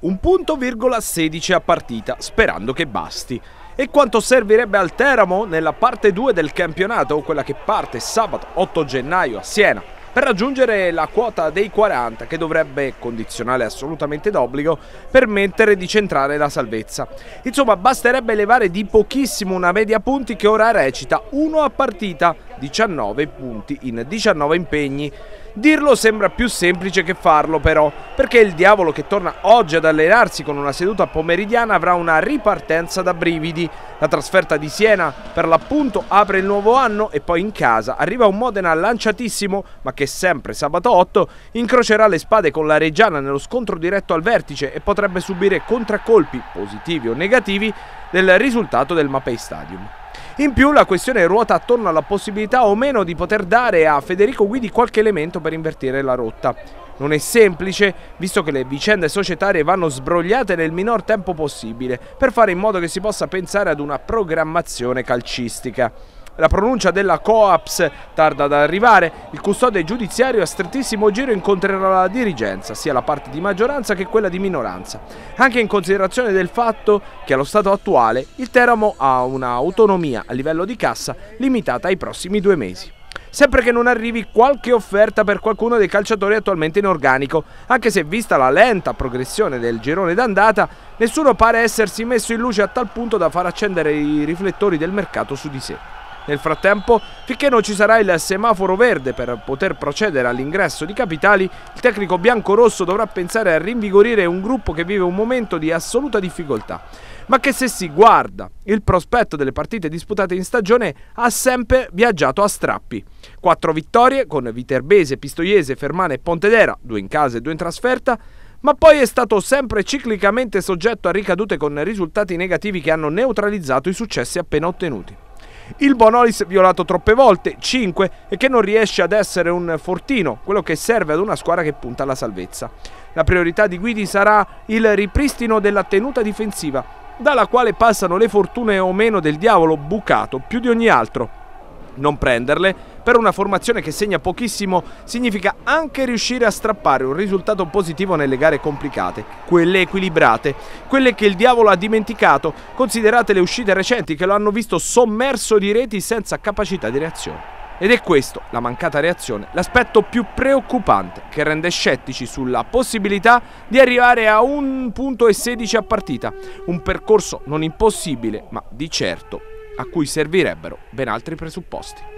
un punto virgola 16 a partita, sperando che basti. E quanto servirebbe al Teramo nella parte 2 del campionato, quella che parte sabato 8 gennaio a Siena, per raggiungere la quota dei 40 che dovrebbe, condizionale assolutamente d'obbligo, permettere di centrare la salvezza. Insomma, basterebbe elevare di pochissimo una media punti che ora recita 1 a partita, 19 punti in 19 impegni. Dirlo sembra più semplice che farlo però, perché il diavolo che torna oggi ad allenarsi con una seduta pomeridiana avrà una ripartenza da brividi. La trasferta di Siena per l'appunto apre il nuovo anno e poi in casa arriva un Modena lanciatissimo, ma che sempre sabato 8 incrocerà le spade con la Reggiana nello scontro diretto al vertice e potrebbe subire contraccolpi, positivi o negativi, del risultato del Mapei Stadium. In più la questione ruota attorno alla possibilità o meno di poter dare a Federico Guidi qualche elemento per invertire la rotta. Non è semplice, visto che le vicende societarie vanno sbrogliate nel minor tempo possibile, per fare in modo che si possa pensare ad una programmazione calcistica. La pronuncia della Coaps tarda ad arrivare, il custode giudiziario a strettissimo giro incontrerà la dirigenza, sia la parte di maggioranza che quella di minoranza, anche in considerazione del fatto che allo stato attuale il Teramo ha un'autonomia a livello di cassa limitata ai prossimi due mesi. Sempre che non arrivi qualche offerta per qualcuno dei calciatori attualmente in organico, anche se vista la lenta progressione del girone d'andata, nessuno pare essersi messo in luce a tal punto da far accendere i riflettori del mercato su di sé. Nel frattempo, finché non ci sarà il semaforo verde per poter procedere all'ingresso di capitali, il tecnico bianco-rosso dovrà pensare a rinvigorire un gruppo che vive un momento di assoluta difficoltà, ma che se si guarda il prospetto delle partite disputate in stagione ha sempre viaggiato a strappi. Quattro vittorie con Viterbese, Pistoiese, Fermane e Pontedera, due in casa e due in trasferta, ma poi è stato sempre ciclicamente soggetto a ricadute con risultati negativi che hanno neutralizzato i successi appena ottenuti. Il Bonolis violato troppe volte, 5, e che non riesce ad essere un fortino, quello che serve ad una squadra che punta alla salvezza. La priorità di Guidi sarà il ripristino della tenuta difensiva, dalla quale passano le fortune o meno del diavolo bucato più di ogni altro non prenderle, per una formazione che segna pochissimo significa anche riuscire a strappare un risultato positivo nelle gare complicate, quelle equilibrate, quelle che il diavolo ha dimenticato, considerate le uscite recenti che lo hanno visto sommerso di reti senza capacità di reazione. Ed è questo, la mancata reazione, l'aspetto più preoccupante che rende scettici sulla possibilità di arrivare a un punto e 16 a partita, un percorso non impossibile, ma di certo a cui servirebbero ben altri presupposti.